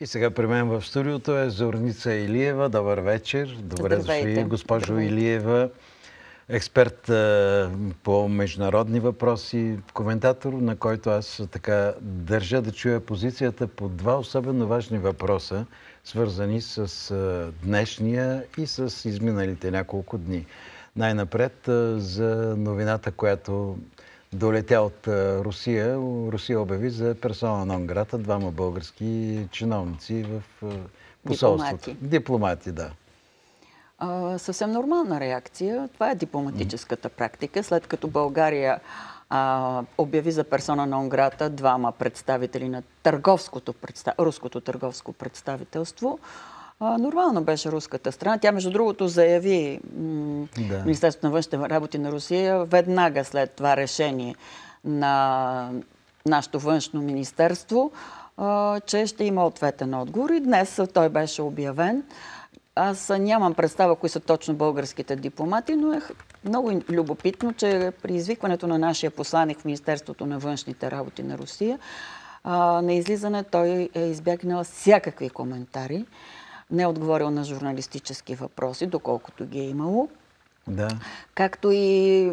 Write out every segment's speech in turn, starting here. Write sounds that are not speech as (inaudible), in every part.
И сега при мен в студиото е Зорница Илиева. Добър вечер. Добре дошли, госпожо Здравейте. Илиева. Експерт по международни въпроси, коментатор, на който аз така държа да чуя позицията по два особено важни въпроса, свързани с днешния и с изминалите няколко дни. Най-напред за новината, която долетя от Русия. Русия обяви за персона на грата двама български чиновници в посолството. Дипломати. Дипломати, да. А, съвсем нормална реакция. Това е дипломатическата практика. След като България а, обяви за персона на Онграта двама представители на търговското, руското търговско представителство, а, нормално беше руската страна. Тя, между другото, заяви да. Министерството на външните работи на Русия веднага след това решение на нашето външно министерство, а, че ще има ответен отговор. И днес той беше обявен. Аз нямам представа кои са точно българските дипломати, но е много любопитно, че при извикването на нашия посланник в Министерството на външните работи на Русия, а, на излизане той е избягнал всякакви коментари не е отговорил на журналистически въпроси, доколкото ги е имало. Да. Както и,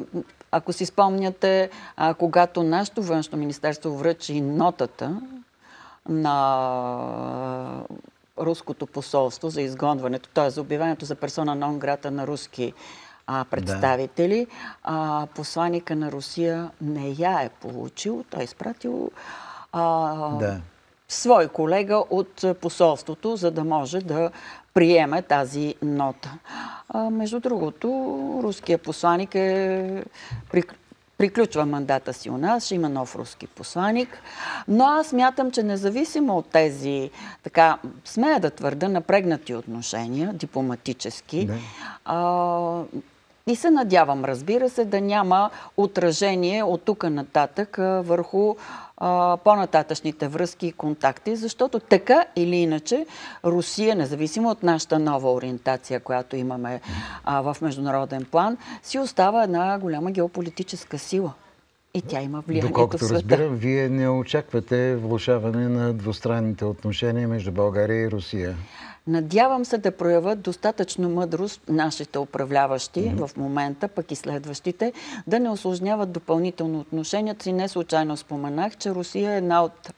ако си спомняте, а, когато нашето външно министерство връчи нотата на руското посолство за изгонването, т.е. за обявяването за персона нон грата на руски а, представители, да. а, посланика на Русия не я е получил. Той е изпратил а, да свой колега от посолството, за да може да приеме тази нота. А, между другото, руският посланик е приключва мандата си у нас, ще има нов руски посланик. Но аз мятам, че независимо от тези, така, смея да твърда, напрегнати отношения, дипломатически, а, и се надявам, разбира се, да няма отражение от тук нататък върху по-нататъчните връзки и контакти, защото така или иначе Русия, независимо от нашата нова ориентация, която имаме а, в международен план, си остава една голяма геополитическа сила. И тя има влияние Доколкото в света. разбирам, вие не очаквате влушаване на двустранните отношения между България и Русия. Надявам се да проявят достатъчно мъдрост нашите управляващи mm-hmm. в момента, пък и следващите, да не осложняват допълнително отношенията си. Не случайно споменах, че Русия е една от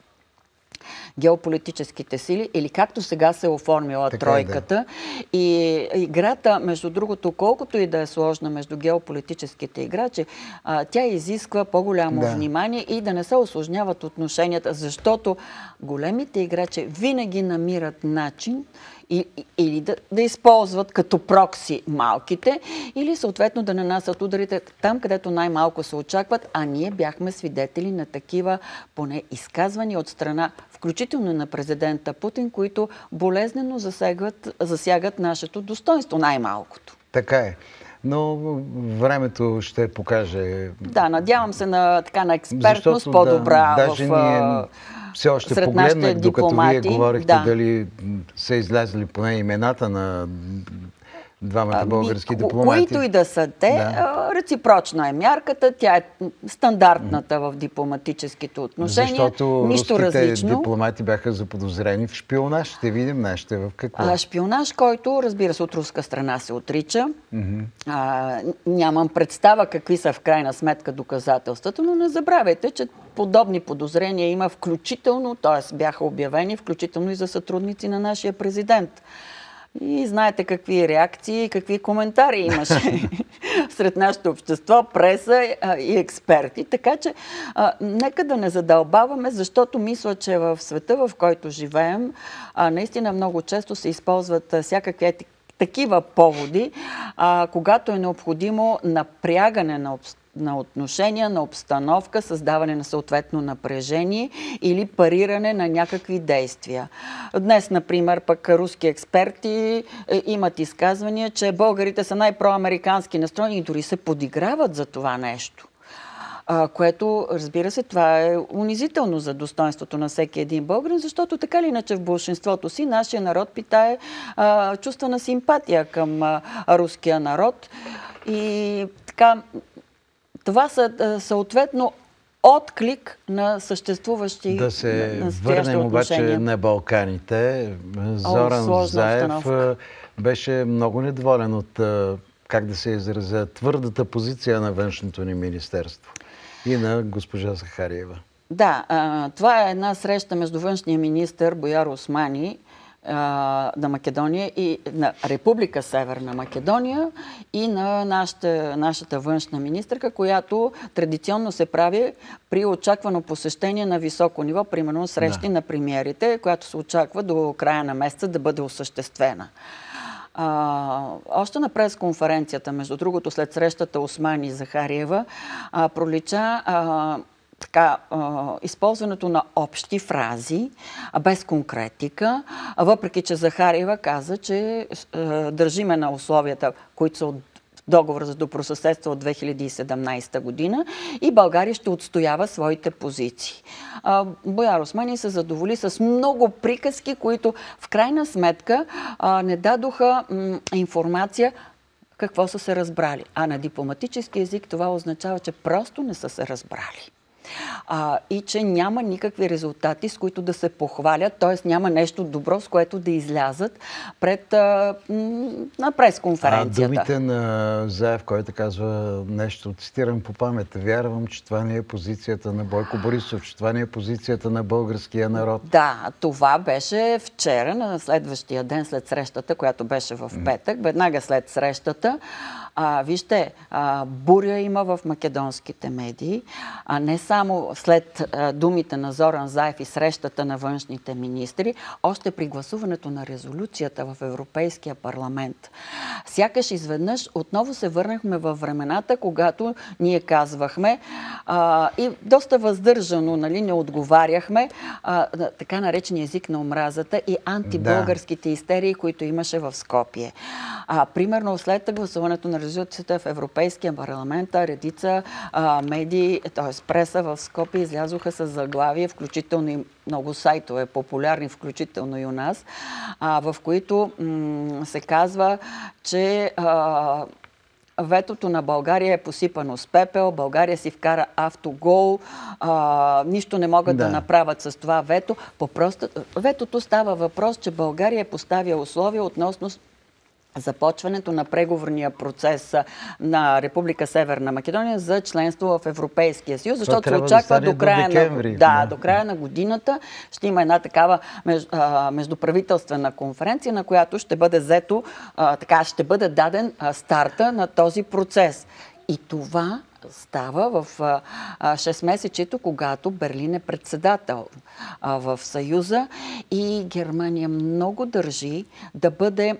геополитическите сили, или както сега се е оформила така тройката. Е, да. И играта, между другото, колкото и да е сложна между геополитическите играчи, а, тя изисква по-голямо да. внимание и да не се осложняват отношенията, защото големите играчи винаги намират начин или да, да използват като прокси малките, или съответно да нанасят ударите там, където най-малко се очакват, а ние бяхме свидетели на такива поне изказвания от страна, включително на президента Путин, които болезнено засягат, засягат нашето достоинство, най-малкото. Така е. Но времето ще покаже. Да, надявам се на, така, на експертност по-добра да, в... Ние все още сред погледнах, докато вие говорихте да. дали са излязли поне имената на двамата български ами, дипломати. Които и да са те, да. реципрочна е мярката, тя е стандартната в дипломатическите отношения. Защото Нищо различно. дипломати бяха заподозрени в шпионаж. Ще видим нашите в какво. А, шпионаж, който, разбира се, от руска страна се отрича. Mm-hmm. А, нямам представа какви са в крайна сметка доказателствата, но не забравяйте, че подобни подозрения има включително, т.е. бяха обявени включително и за сътрудници на нашия президент. И знаете какви реакции, какви коментари имаше (laughs) сред нашето общество, преса и експерти. Така че нека да не задълбаваме, защото мисля, че в света, в който живеем, наистина много често се използват всякакви такива поводи, когато е необходимо напрягане на обстоятелствата на отношения, на обстановка, създаване на съответно напрежение или париране на някакви действия. Днес, например, пък руски експерти е, имат изказвания, че българите са най-проамерикански настроени и дори се подиграват за това нещо. Което, разбира се, това е унизително за достоинството на всеки един българин, защото така или иначе в большинството си нашия народ питае а, чувства на симпатия към а, руския народ. И така, това са съответно отклик на съществуващи Да се върнем обаче на Балканите. Зоран Заев беше много недоволен от, как да се изразя, твърдата позиция на външното ни министерство и на госпожа Захариева. Да, това е една среща между външния министр Бояр Османи на Македония и на Република Северна Македония и на нашата, нашата външна министърка, която традиционно се прави при очаквано посещение на високо ниво, примерно срещи да. на премиерите, която се очаква до края на месеца да бъде осъществена. А, още на пресконференцията, между другото, след срещата Османи и Захариева, а, пролича а, така, използването на общи фрази, без конкретика, въпреки че Захариева каза, че държиме на условията, които са от договор за добросъседство от 2017 година и България ще отстоява своите позиции. Бояр Османи се задоволи с много приказки, които в крайна сметка не дадоха информация какво са се разбрали. А на дипломатически язик това означава, че просто не са се разбрали а, и че няма никакви резултати, с които да се похвалят, т.е. няма нещо добро, с което да излязат пред а, на пресконференцията. А думите на Заев, който казва нещо, цитирам по памет, вярвам, че това не е позицията на Бойко Борисов, че това не е позицията на българския народ. Да, това беше вчера, на следващия ден след срещата, която беше в петък, веднага след срещата. А, вижте, а, буря има в македонските медии, а не само след думите на Зоран Заев и срещата на външните министри, още при гласуването на резолюцията в Европейския парламент. Сякаш изведнъж отново се върнахме във времената, когато ние казвахме а, и доста въздържано, нали, не отговаряхме а, така наречен език на омразата и антибългарските да. истерии, които имаше в Скопие. А, примерно след гласуването на резолюцията в Европейския парламент, редица а, медии, т.е. преса в Скопи излязоха с заглавие, включително и много сайтове, популярни, включително и у нас, в които се казва, че ветото на България е посипано с пепел, България си вкара автогол, а, нищо не могат да. да направят с това вето. По проста... Ветото става въпрос, че България поставя условия относно започването на преговорния процес на Република Северна Македония за членство в Европейския съюз, защото се очаква да до, края до, на, да, до края на годината ще има една такава междуправителствена конференция, на която ще бъде взето, така, ще бъде даден старта на този процес. И това става в 6 месечето, когато Берлин е председател в Съюза и Германия много държи да бъде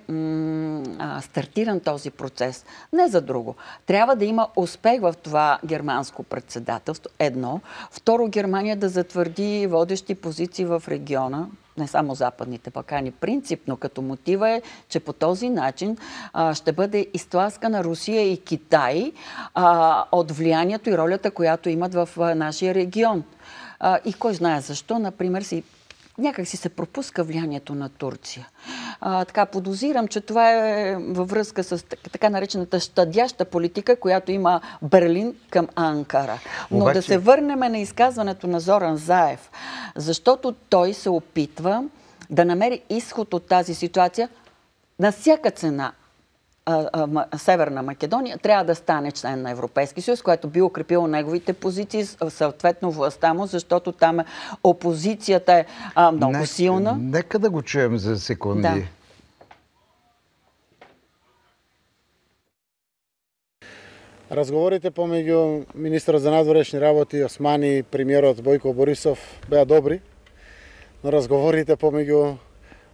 стартиран този процес. Не за друго. Трябва да има успех в това германско председателство. Едно. Второ, Германия да затвърди водещи позиции в региона, не само Западните Балкани. Принципно като мотива е, че по този начин а, ще бъде изтласкана Русия и Китай а, от влиянието и ролята, която имат в а, нашия регион. И кой знае защо, например, си някак си се пропуска влиянието на Турция. А, така, подозирам, че това е във връзка с така наречената щадяща политика, която има Берлин към Анкара. Но Обаче... да се върнем на изказването на Зоран Заев, защото той се опитва да намери изход от тази ситуация на всяка цена Северна Македония трябва да стане член на Европейски съюз, което би укрепило неговите позиции, съответно властта му, защото там опозицията е а, много нека, силна. Нека да го чуем за секунди. Да. Разговорите помеѓу министрот за надворешни работи Османи и премиерот Бојко Борисов беа добри, но разговорите помеѓу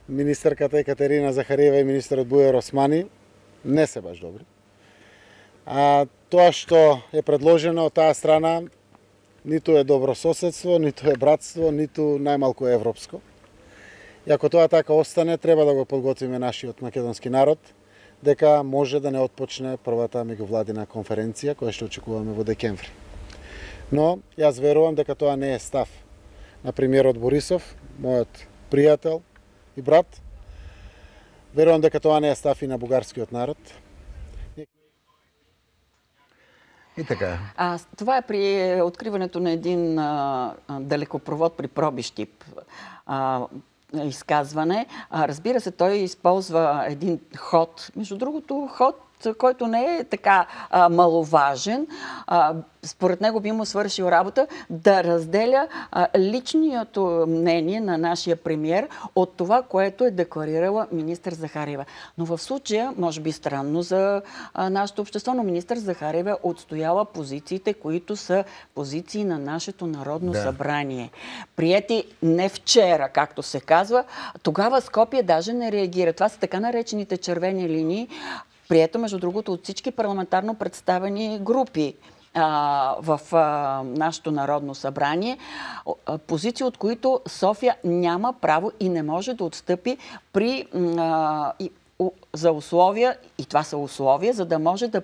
министерката Екатерина Захариева и министрот Бујар Османи не се баш добри. А тоа што е предложено од таа страна ниту е добро соседство, ниту е братство, ниту најмалку е европско. И ако тоа така остане, треба да го подготвиме нашиот македонски народ, дека може да не отпочне првата меѓувладина конференција која што очекуваме во декември. Но јас верувам дека тоа не е став на премиерот Борисов, мојот пријател и брат, Верувам дека тоа не е став и на бугарскиот народ. И така. А, това е при откриването на един а, далекопровод при пробищип. А, изказване. А, разбира се, той използва един ход. Между другото, ход който не е така а, маловажен, а, според него би му свършил работа, да разделя а, личното мнение на нашия премьер от това, което е декларирала министър Захарева. Но в случая, може би странно за а, нашето общество, но министър Захарева отстояла позициите, които са позиции на нашето Народно да. събрание. Приети не вчера, както се казва, тогава Скопия даже не реагира. Това са така наречените червени линии, прието, между другото, от всички парламентарно представени групи в нашето Народно събрание, позиции, от които София няма право и не може да отстъпи при, за условия, и това са условия, за да може да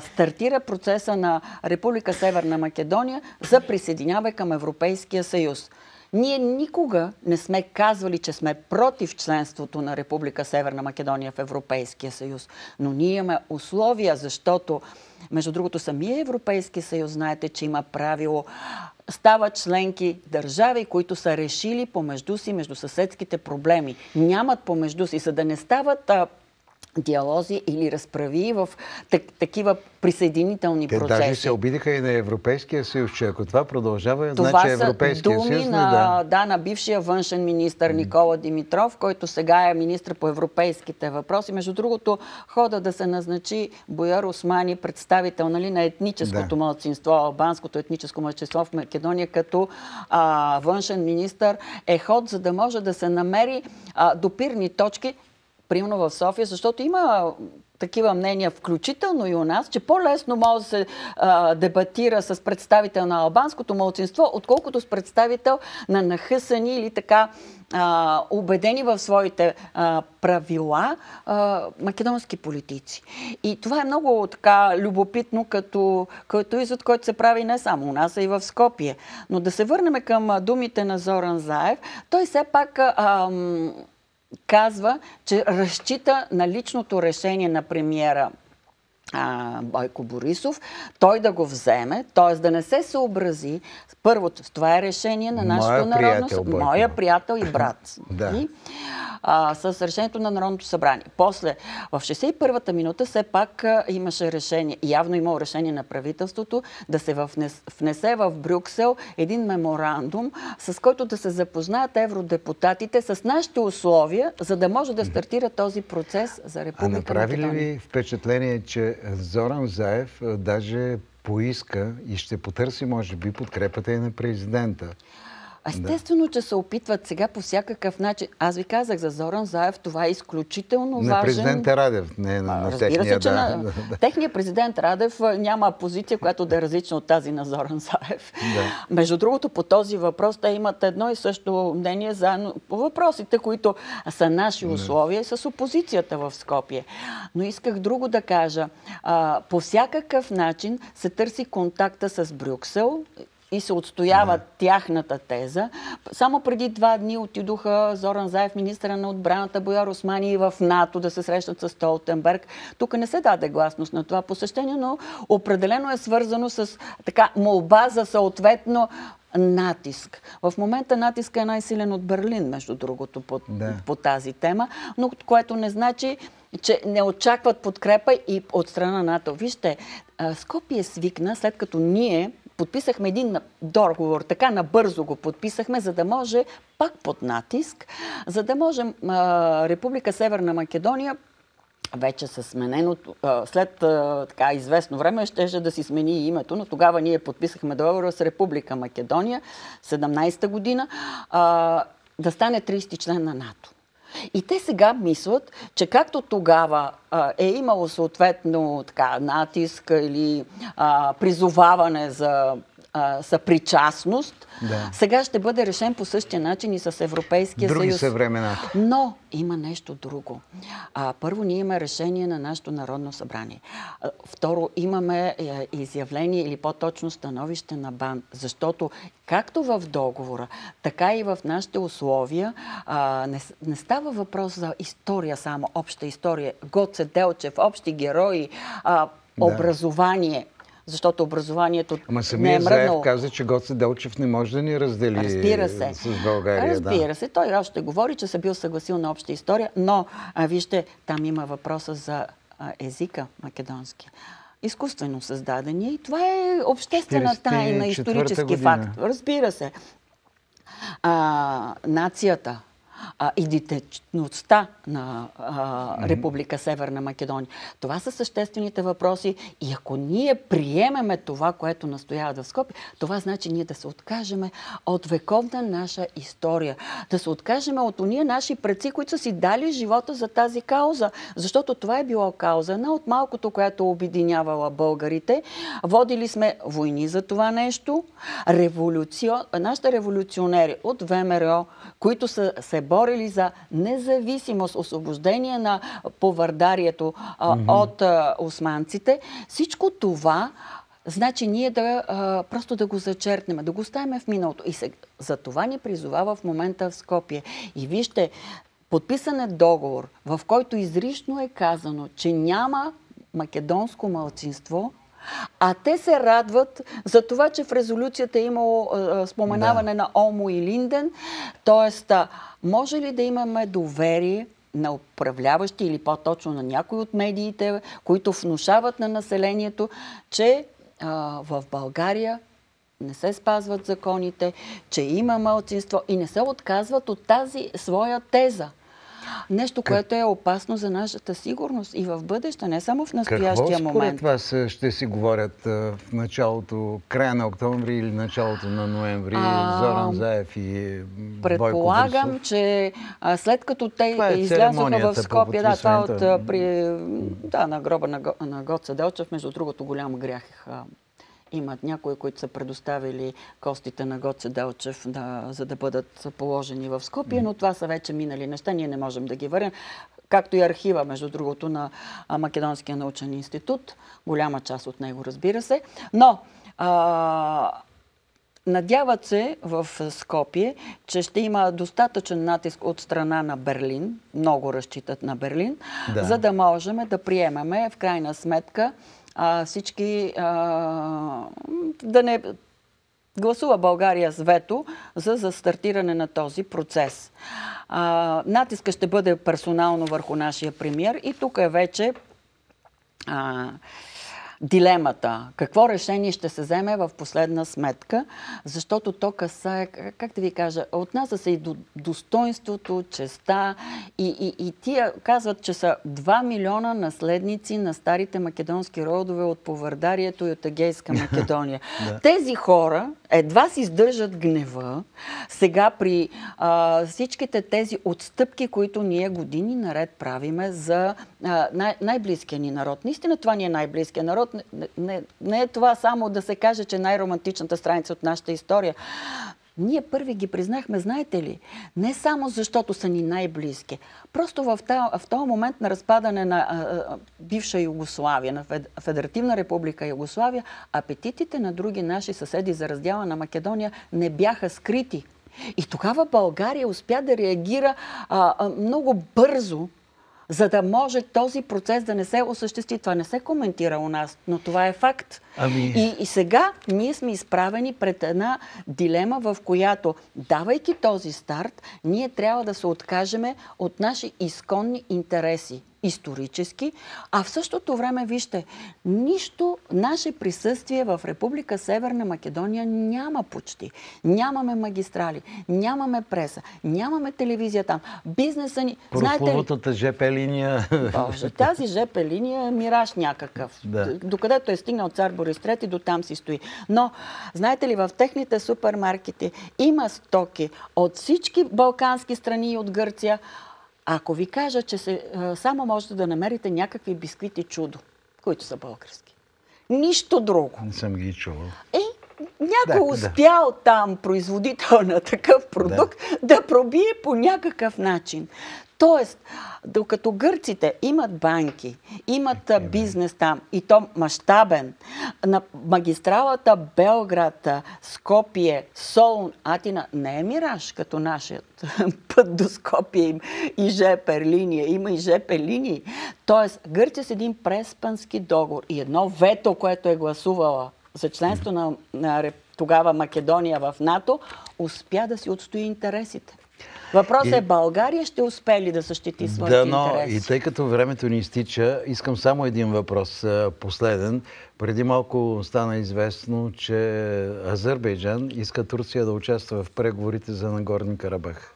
стартира процеса на Република Северна Македония за присъединяване към Европейския съюз. Ние никога не сме казвали, че сме против членството на Република Северна Македония в Европейския съюз. Но ние имаме условия, защото, между другото, самия Европейски съюз, знаете, че има правило стават членки държави, които са решили помежду си, между съседските проблеми. Нямат помежду си, за да не стават диалози или разправи в так, такива присъединителни Те процеси. даже се обидиха и на Европейския съюз, че ако това продължава, това значи Европейския думи съюз... На, да. да, на бившия външен министр Никола Димитров, който сега е министр по европейските въпроси. Между другото, хода да се назначи Бояр Османи, представител нали, на етническото да. младсинство, албанското етническо младсинство в Македония, като а, външен министр, е ход, за да може да се намери а, допирни точки примерно в София, защото има такива мнения, включително и у нас, че по-лесно може да се а, дебатира с представител на албанското младсинство, отколкото с представител на нахъсани или така а, убедени в своите а, правила а, македонски политици. И това е много така любопитно като, като извод, който се прави не само у нас, а и в Скопие. Но да се върнем към думите на Зоран Заев, той все пак... А, казва, че разчита на личното решение на премиера а, Бойко Борисов, той да го вземе, т.е. да не се съобрази. Първото, това е решение на нашето народно... Моя приятел и брат. (laughs) да. И, а, с решението на Народното събрание. После, в 61-та минута все пак а, имаше решение, явно имало решение на правителството, да се внесе в Брюксел един меморандум, с който да се запознаят евродепутатите с нашите условия, за да може да стартира този процес за Република А направи ли ви впечатление, че Зоран Заев даже поиска и ще потърси, може би, подкрепата и на президента? Естествено, че се опитват сега по всякакъв начин. Аз ви казах за Зоран Заев, това е изключително на важен... На президента Радев, не на, на Разбира техния, се, че да. на... техният президент Радев няма позиция, която да е различна от тази на Зоран Заев. Да. Между другото, по този въпрос те имат едно и също мнение заедно по въпросите, които са наши условия да. с опозицията в Скопие. Но исках друго да кажа. А, по всякакъв начин се търси контакта с Брюксел и се отстоява да. тяхната теза. Само преди два дни отидоха Зоран Заев, министра на отбраната Бояр Османи в НАТО да се срещнат с Столтенберг. Тук не се даде гласност на това посещение, но определено е свързано с така молба за съответно натиск. В момента натиска е най-силен от Берлин, между другото, по, да. по тази тема, но което не значи, че не очакват подкрепа и от страна на НАТО. Вижте, Скопие свикна, след като ние подписахме един договор, така набързо го подписахме, за да може пак под натиск, за да може а, Република Северна Македония вече със смененото, след така известно време щеше да си смени името, но тогава ние подписахме договора с Република Македония 17-та година да стане 30 член на НАТО. И те сега мислят, че както тогава а, е имало съответно така, натиск или а, призоваване за съпричастност, да. сега ще бъде решен по същия начин и с Европейския Други съюз. Други са времена. Но има нещо друго. А, първо, ние имаме решение на нашето Народно събрание. А, второ, имаме е, изявление или по-точно становище на БАН, защото както в договора, така и в нашите условия а, не, не става въпрос за история само, обща история. Гоце Делчев, общи герои, а, образование. Защото образованието Ама не е мръднал. Заев каза, че Гоце Делчев не може да ни раздели Разбира се. с България. Разбира да. се. Той още говори, че се бил съгласил на обща история, но а, вижте, там има въпроса за а, езика македонски изкуствено създадения и това е обществена тайна, исторически година. факт. Разбира се. А, нацията, а, идентичността на а, Република Северна Македония. Това са съществените въпроси и ако ние приемеме това, което настояват в Скопи, това значи ние да се откажеме от вековна наша история. Да се откажеме от уния наши предци, които са си дали живота за тази кауза. Защото това е било кауза, една от малкото, която обединявала българите. Водили сме войни за това нещо. Революцио... Нашите революционери от ВМРО, които са се борили за независимост, освобождение на повърдарието а, mm-hmm. от а, османците. Всичко това Значи ние да а, просто да го зачеркнем, да го оставим в миналото. И сега, за това ни призовава в момента в Скопие. И вижте, подписан е договор, в който изрично е казано, че няма македонско малцинство, а те се радват за това, че в резолюцията е имало а, споменаване да. на Омо и Линден. Тоест, може ли да имаме доверие на управляващи или по-точно на някои от медиите, които внушават на населението, че а, в България не се спазват законите, че има малцинство и не се отказват от тази своя теза. Нещо, което е опасно за нашата сигурност и в бъдеще, не само в настоящия Какво, момент. Какво вас ще си говорят в началото, края на октомври или началото на ноември а, Зоран Заев и Предполагам, Бойко че след като те е излязоха в Скопия, да, това от, при, да, на гроба на, на Гоца Делчев, между другото голям грях имат някои, които са предоставили костите на Гоце Делчев, да, за да бъдат положени в Скопия, но това са вече минали неща, ние не можем да ги върнем. Както и архива, между другото, на Македонския научен институт. Голяма част от него, разбира се. Но а, Надяват се в Скопие, че ще има достатъчен натиск от страна на Берлин, много разчитат на Берлин, да. за да можем да приемаме в крайна сметка а, всички а, да не гласува България с вето за, за стартиране на този процес. А, натиска ще бъде персонално върху нашия премьер и тук е вече а, дилемата. Какво решение ще се вземе в последна сметка, защото то касае, как да ви кажа, отнася се и до достоинството, честа и, и, и тия казват, че са 2 милиона наследници на старите македонски родове от Повърдарието и от Егейска (laughs) Македония. да. Тези хора едва си издържат гнева сега при а, всичките тези отстъпки, които ние години наред правиме за най- най-близкия ни народ. Наистина това ни е най-близкия народ. Не, не, не е това само да се каже, че най-романтичната страница от нашата история. Ние първи ги признахме, знаете ли, не само защото са ни най-близки. Просто в, този момент на разпадане на а, а, бивша Югославия, на Федеративна република Югославия, апетитите на други наши съседи за раздяла на Македония не бяха скрити. И тогава България успя да реагира а, много бързо за да може този процес да не се осъществи. Това не се коментира у нас, но това е факт. Ами... И, и сега ние сме изправени пред една дилема, в която, давайки този старт, ние трябва да се откажеме от наши изконни интереси исторически, а в същото време, вижте, нищо наше присъствие в Република Северна Македония няма почти. Нямаме магистрали, нямаме преса, нямаме телевизия там. Бизнеса ни... Прословутата ЖП линия... Боже, тази ЖП линия е мираж някакъв. Да. Докъдето е стигнал цар Борис III, до там си стои. Но, знаете ли, в техните супермаркети има стоки от всички балкански страни и от Гърция, ако ви кажа, че се, само можете да намерите някакви бисквити чудо, които са български. Нищо друго. Не съм ги чувал. Е, някой да, успял да. там, производител на такъв продукт, да. да пробие по някакъв начин. Тоест, докато гърците имат банки, имат бизнес там и то мащабен, на магистралата Белград, Скопие, Солун, Атина не е мираж като нашият (laughs) път до Скопие и ЖП линия. Има и ЖП линии. Тоест, Гърция с един преспански договор и едно вето, което е гласувала за членство на, на тогава Македония в НАТО, успя да си отстои интересите. Въпросът е България ще успее ли да защити своите да, но, интереси? И тъй като времето ни изтича, искам само един въпрос, последен. Преди малко стана известно, че Азербайджан иска Турция да участва в преговорите за Нагорни Карабах.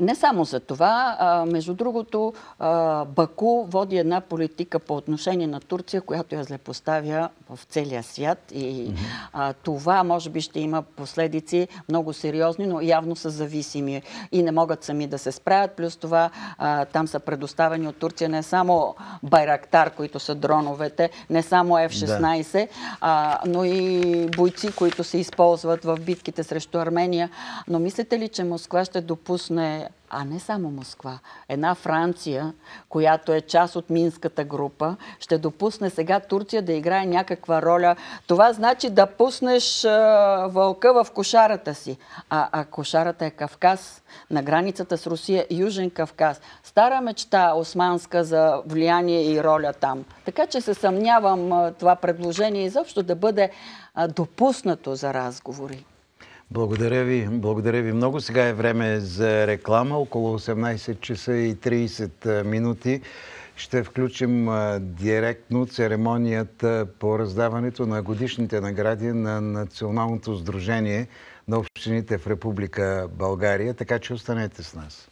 Не само за това, а, между другото, а, Баку води една политика по отношение на Турция, която я злепоставя в целия свят и а, това може би ще има последици много сериозни, но явно са зависими и не могат сами да се справят. Плюс това а, там са предоставени от Турция не само Байрактар, които са дроновете, не само F-16, да. а, но и бойци, които се използват в битките срещу Армения. Но мислите ли, че Москва ще допусне а не само Москва. Една Франция, която е част от Минската група, ще допусне сега Турция да играе някаква роля. Това значи да пуснеш вълка в кошарата си. А, а кошарата е Кавказ, на границата с Русия, Южен Кавказ. Стара мечта османска за влияние и роля там. Така че се съмнявам това предложение изобщо да бъде допуснато за разговори. Благодаря ви. Благодаря ви много. Сега е време за реклама. Около 18 часа и 30 минути ще включим директно церемонията по раздаването на годишните награди на Националното сдружение на общините в Република България. Така че останете с нас.